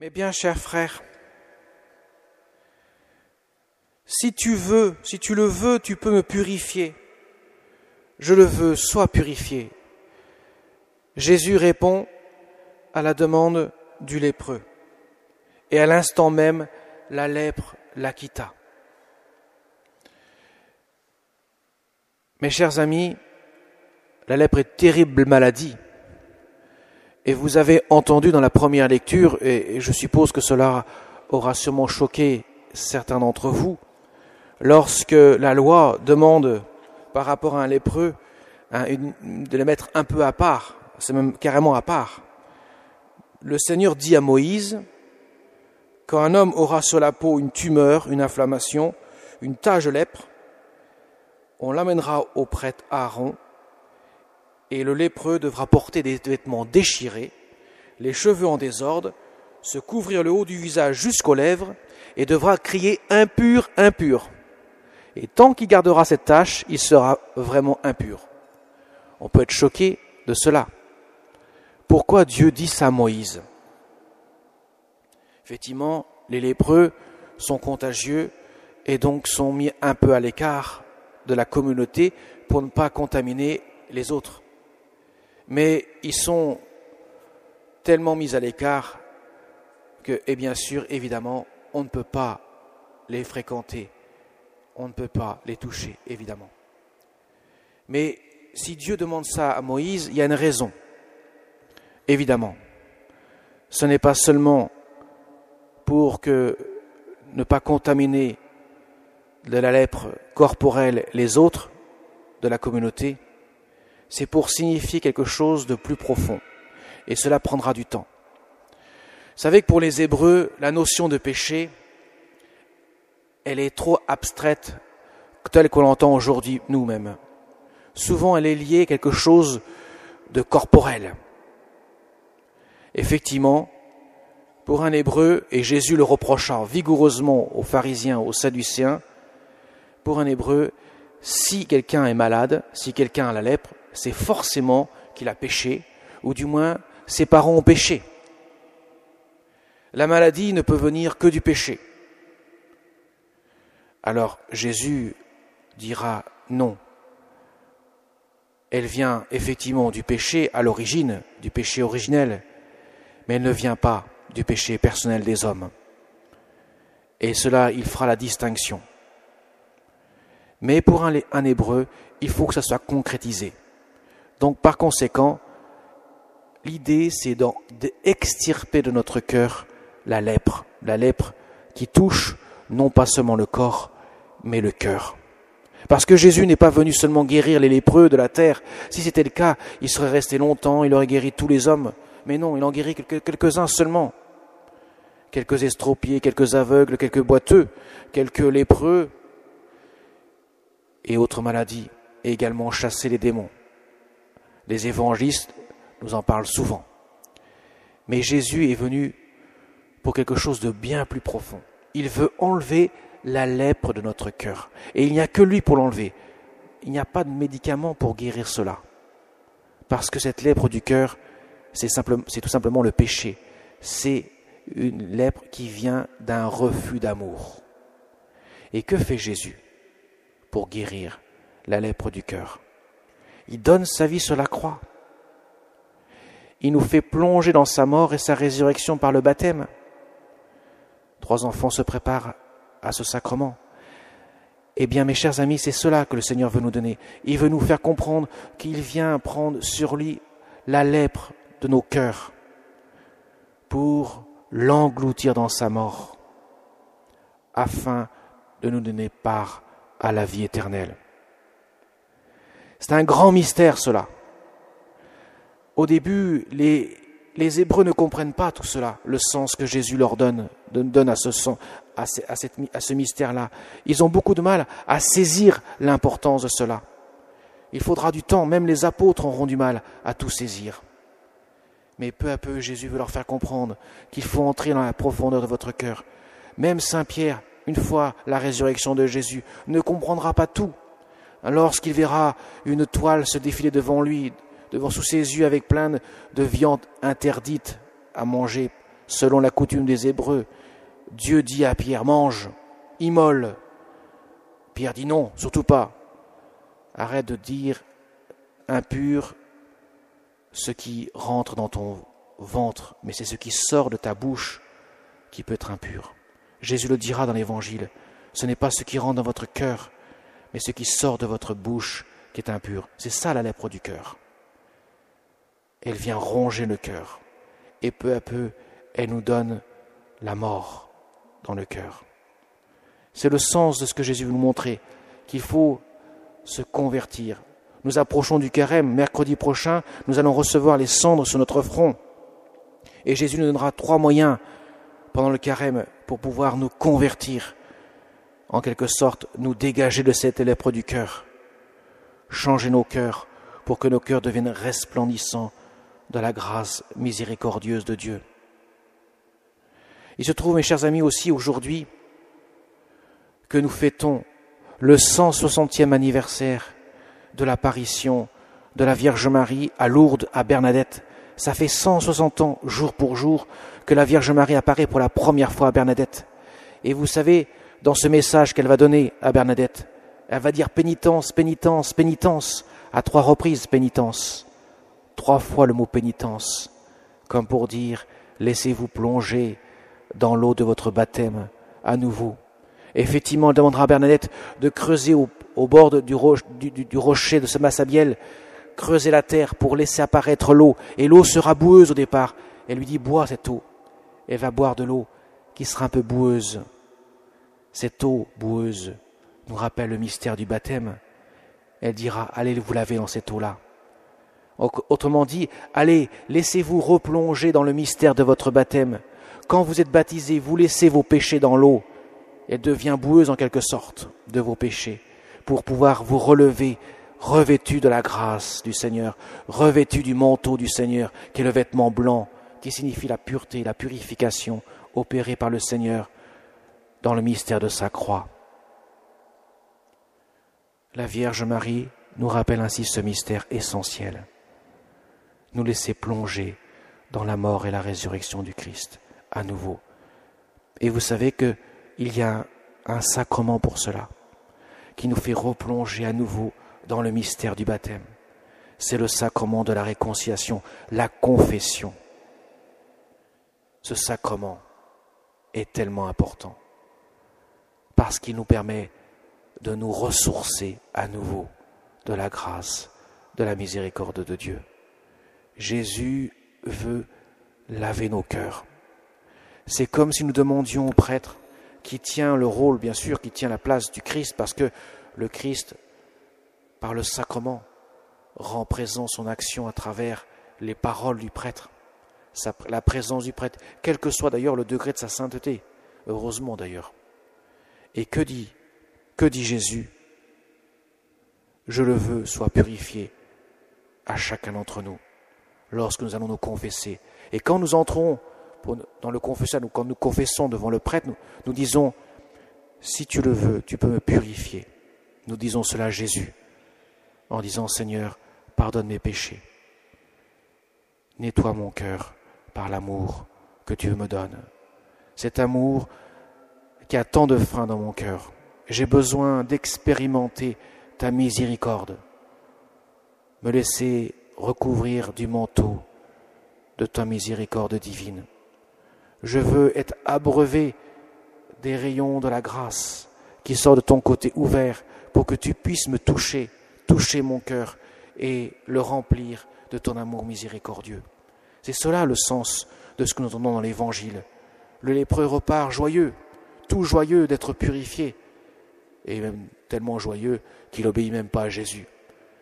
Mais bien, cher frère, si tu veux, si tu le veux, tu peux me purifier. Je le veux, sois purifié. Jésus répond à la demande du lépreux. Et à l'instant même, la lèpre la quitta. Mes chers amis, la lèpre est terrible maladie. Et vous avez entendu dans la première lecture, et je suppose que cela aura sûrement choqué certains d'entre vous, lorsque la loi demande par rapport à un lépreux de le mettre un peu à part, c'est même carrément à part. Le Seigneur dit à Moïse, quand un homme aura sur la peau une tumeur, une inflammation, une tache de lèpre, on l'amènera au prêtre Aaron, et le lépreux devra porter des vêtements déchirés, les cheveux en désordre, se couvrir le haut du visage jusqu'aux lèvres, et devra crier impur, impur. Et tant qu'il gardera cette tâche, il sera vraiment impur. On peut être choqué de cela. Pourquoi Dieu dit ça à Moïse? Effectivement, les lépreux sont contagieux et donc sont mis un peu à l'écart de la communauté pour ne pas contaminer les autres. Mais ils sont tellement mis à l'écart que, et bien sûr, évidemment, on ne peut pas les fréquenter, on ne peut pas les toucher, évidemment. Mais si Dieu demande ça à Moïse, il y a une raison, évidemment. Ce n'est pas seulement pour que ne pas contaminer de la lèpre corporelle les autres de la communauté, c'est pour signifier quelque chose de plus profond. Et cela prendra du temps. Vous savez que pour les Hébreux, la notion de péché, elle est trop abstraite telle qu'on l'entend aujourd'hui nous-mêmes. Souvent, elle est liée à quelque chose de corporel. Effectivement, pour un Hébreu, et Jésus le reprocha vigoureusement aux pharisiens, aux sadducéens, pour un Hébreu, si quelqu'un est malade, si quelqu'un a la lèpre, c'est forcément qu'il a péché, ou du moins ses parents ont péché. La maladie ne peut venir que du péché. Alors Jésus dira non. Elle vient effectivement du péché à l'origine, du péché originel, mais elle ne vient pas du péché personnel des hommes. Et cela, il fera la distinction. Mais pour un, hébreu, il faut que ça soit concrétisé. Donc par conséquent, l'idée c'est d'extirper de notre cœur la lèpre, la lèpre qui touche non pas seulement le corps, mais le cœur. Parce que Jésus n'est pas venu seulement guérir les lépreux de la terre. Si c'était le cas, il serait resté longtemps, il aurait guéri tous les hommes. Mais non, il en guérit quelques-uns seulement. Quelques estropiés, quelques aveugles, quelques boiteux, quelques lépreux, et autres maladies, et également chasser les démons. Les évangélistes nous en parlent souvent. Mais Jésus est venu pour quelque chose de bien plus profond. Il veut enlever la lèpre de notre cœur. Et il n'y a que lui pour l'enlever. Il n'y a pas de médicament pour guérir cela. Parce que cette lèpre du cœur, c'est tout simplement le péché. C'est une lèpre qui vient d'un refus d'amour. Et que fait Jésus pour guérir la lèpre du cœur? Il donne sa vie sur la croix. Il nous fait plonger dans sa mort et sa résurrection par le baptême. Trois enfants se préparent à ce sacrement. Eh bien, mes chers amis, c'est cela que le Seigneur veut nous donner. Il veut nous faire comprendre qu'il vient prendre sur lui la lèpre de nos cœurs pour l'engloutir dans sa mort, afin de nous donner part à la vie éternelle. C'est un grand mystère cela. Au début, les, Hébreux ne comprennent pas tout cela, le sens que Jésus leur donne, donne à à ce mystère-là. Ils ont beaucoup de mal à saisir l'importance de cela. Il faudra du temps, même les apôtres auront du mal à tout saisir. Mais peu à peu, Jésus veut leur faire comprendre qu'il faut entrer dans la profondeur de votre cœur. Même Saint Pierre, une fois la résurrection de Jésus, ne comprendra pas tout. Lorsqu'il verra une toile se défiler devant lui, devant sous ses yeux avec plein de viande interdite à manger selon la coutume des Hébreux, Dieu dit à Pierre, mange, immole. Pierre dit non, surtout pas. Arrête de dire impur ce qui rentre dans ton ventre, mais c'est ce qui sort de ta bouche qui peut être impur. Jésus le dira dans l'Évangile, ce n'est pas ce qui rentre dans votre cœur, mais ce qui sort de votre bouche qui est impur. C'est ça la lèpre du cœur. Elle vient ronger le cœur, et peu à peu, elle nous donne la mort dans le cœur. C'est le sens de ce que Jésus veut nous montrer, qu'il faut se convertir. Nous approchons du carême. Mercredi prochain, nous allons recevoir les cendres sur notre front. Et Jésus nous donnera trois moyens pendant le carême pour pouvoir nous convertir, en quelque sorte nous dégager de cette lèpre du cœur, changer nos cœurs pour que nos cœurs deviennent resplendissants de la grâce miséricordieuse de Dieu. Il se trouve, mes chers amis, aussi aujourd'hui que nous fêtons le 160e anniversaire de l'apparition de la Vierge Marie à Lourdes, à Bernadette. Ça fait 160 ans, jour pour jour, que la Vierge Marie apparaît pour la première fois à Bernadette. Et vous savez, dans ce message qu'elle va donner à Bernadette, elle va dire pénitence, pénitence, pénitence, à trois reprises pénitence, trois fois le mot pénitence, comme pour dire laissez-vous plonger dans l'eau de votre baptême à nouveau. effectivement, elle demandera à Bernadette de creuser au, bord du, rocher de ce creuser la terre pour laisser apparaître l'eau, et l'eau sera boueuse au départ. Elle lui dit bois cette eau. Elle va boire de l'eau qui sera un peu boueuse. Cette eau boueuse nous rappelle le mystère du baptême. Elle dira allez vous laver dans cette eau-là. Autrement dit, allez, laissez-vous replonger dans le mystère de votre baptême. Quand vous êtes baptisé, vous laissez vos péchés dans l'eau. Elle devient boueuse en quelque sorte de vos péchés pour pouvoir vous relever revêtu de la grâce du Seigneur, revêtu du manteau du Seigneur, qui est le vêtement blanc, qui signifie la pureté, la purification opérée par le Seigneur dans le mystère de sa croix. La Vierge Marie nous rappelle ainsi ce mystère essentiel. Nous laisser plonger dans la mort et la résurrection du Christ à nouveau. Et vous savez qu'il y a un sacrement pour cela, qui nous fait replonger à nouveau dans le mystère du baptême. C'est le sacrement de la réconciliation, la confession. Ce sacrement est tellement important parce qu'il nous permet de nous ressourcer à nouveau de la grâce, de la miséricorde de Dieu. Jésus veut laver nos cœurs. C'est comme si nous demandions au prêtre, qui tient le rôle, bien sûr, qui tient la place du Christ, parce que le Christ, par le sacrement, rend présent son action à travers les paroles du prêtre, la présence du prêtre, quel que soit d'ailleurs le degré de sa sainteté, heureusement d'ailleurs. Et que dit, Jésus? Je le veux, soit purifié à chacun d'entre nous, lorsque nous allons nous confesser. Et quand nous entrons dans le confesseur, quand nous confessons devant le prêtre, nous, disons, si tu le veux, tu peux me purifier. Nous disons cela à Jésus, en disant, Seigneur, pardonne mes péchés. Nettoie mon cœur par l'amour que tu me donnes. Cet amour qui a tant de freins dans mon cœur. J'ai besoin d'expérimenter ta miséricorde. Me laisser recouvrir du manteau de ta miséricorde divine. Je veux être abreuvé des rayons de la grâce qui sortent de ton côté ouvert pour que tu puisses me toucher, toucher mon cœur et le remplir de ton amour miséricordieux. C'est cela le sens de ce que nous entendons dans l'Évangile. Le lépreux repart joyeux, tout joyeux d'être purifié, et même tellement joyeux qu'il obéit même pas à Jésus.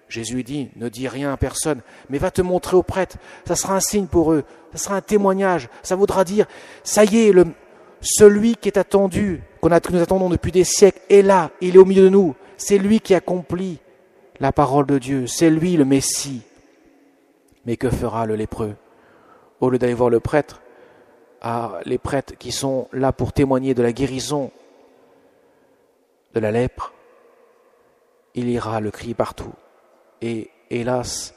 Jésus dit, ne dis rien à personne, mais va te montrer au prêtre. Ça sera un signe pour eux, ça sera un témoignage. Ça voudra dire, ça y est, celui qui est attendu, qu'on que nous attendons depuis des siècles, est là, il est au milieu de nous. C'est lui qui accomplit la parole de Dieu, c'est lui le Messie. Mais que fera le lépreux? Au lieu d'aller voir le prêtre, à les prêtres qui sont là pour témoigner de la guérison de la lèpre, il ira le cri partout. Et hélas,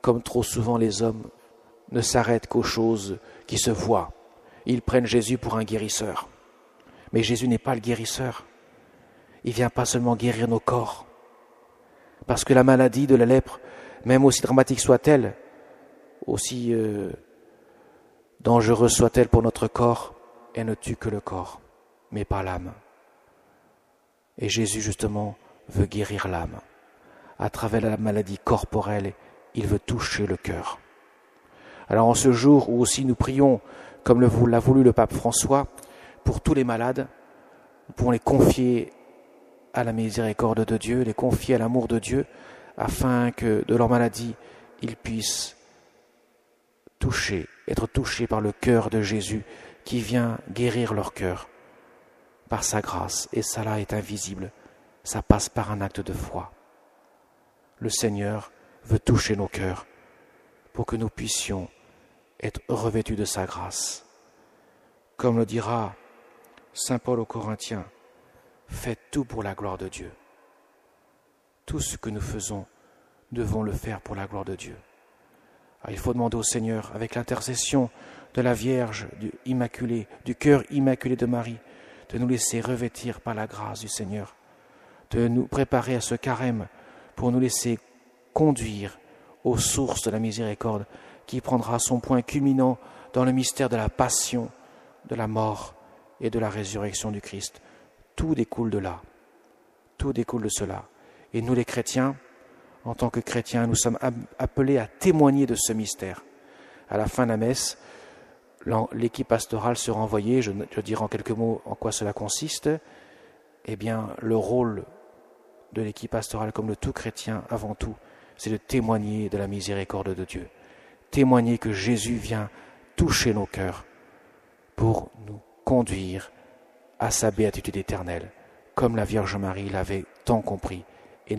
comme trop souvent les hommes ne s'arrêtent qu'aux choses qui se voient, ils prennent Jésus pour un guérisseur. Mais Jésus n'est pas le guérisseur. Il vient pas seulement guérir nos corps. Parce que la maladie de la lèpre, même aussi dramatique soit-elle, aussi euh, dangereuse soit-elle pour notre corps, elle ne tue que le corps, mais pas l'âme. Et Jésus, justement, veut guérir l'âme. À travers la maladie corporelle, il veut toucher le cœur. Alors en ce jour où aussi nous prions, comme l'a voulu le pape François, pour tous les malades, nous pouvons les confier à la miséricorde de Dieu, les confier à l'amour de Dieu, afin que de leur maladie, ils puissent toucher, être touchés par le cœur de Jésus qui vient guérir leur cœur par sa grâce. Et cela est invisible, ça passe par un acte de foi. Le Seigneur veut toucher nos cœurs pour que nous puissions être revêtus de sa grâce. Comme le dira Saint Paul aux Corinthiens, faites tout pour la gloire de Dieu. Tout ce que nous faisons, devons le faire pour la gloire de Dieu. Il faut demander au Seigneur, avec l'intercession de la Vierge du Immaculée, du cœur immaculé de Marie, de nous laisser revêtir par la grâce du Seigneur, de nous préparer à ce carême pour nous laisser conduire aux sources de la miséricorde qui prendra son point culminant dans le mystère de la passion, de la mort et de la résurrection du Christ. Tout découle de là. Tout découle de cela. Et nous les chrétiens, en tant que chrétiens, nous sommes appelés à témoigner de ce mystère. À la fin de la messe, l'équipe pastorale sera envoyée, je, dirai en quelques mots en quoi cela consiste. Eh bien, le rôle de l'équipe pastorale, comme de tout chrétien avant tout, c'est de témoigner de la miséricorde de Dieu. Témoigner que Jésus vient toucher nos cœurs pour nous conduire à sa béatitude éternelle, comme la Vierge Marie l'avait tant compris et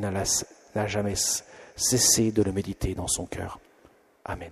n'a jamais cessé de le méditer dans son cœur. Amen.